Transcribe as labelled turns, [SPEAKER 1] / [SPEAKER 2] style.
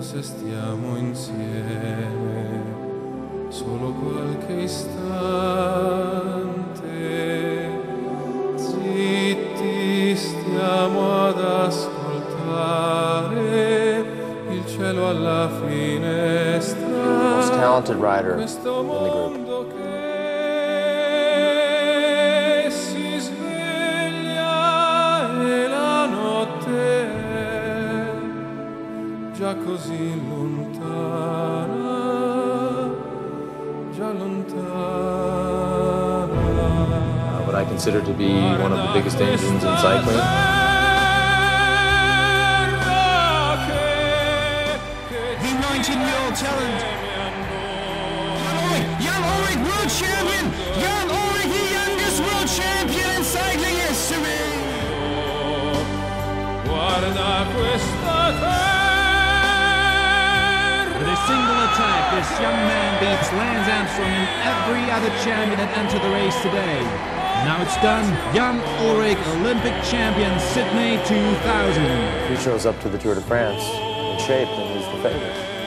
[SPEAKER 1] se stiamo insieme solo qualche istante. Zitti stiamo ad ascoltare il cielo alla finestra.
[SPEAKER 2] Most talented rider in the group.
[SPEAKER 1] Già così lontana, già lontana.
[SPEAKER 3] Uh, what I consider to be one of the biggest engines in cycling.
[SPEAKER 4] The 19-year-old talent. Jan Ullrich, world champion! Jan Ullrich, the youngest world champion in cycling history!
[SPEAKER 1] Guarda questa terra.
[SPEAKER 5] This young man beats Lance Armstrong and every other champion that entered the race today. Now it's done. Jan Ullrich, Olympic champion, Sydney 2000.
[SPEAKER 2] If he shows up to the Tour de France in shape, then he's the favorite.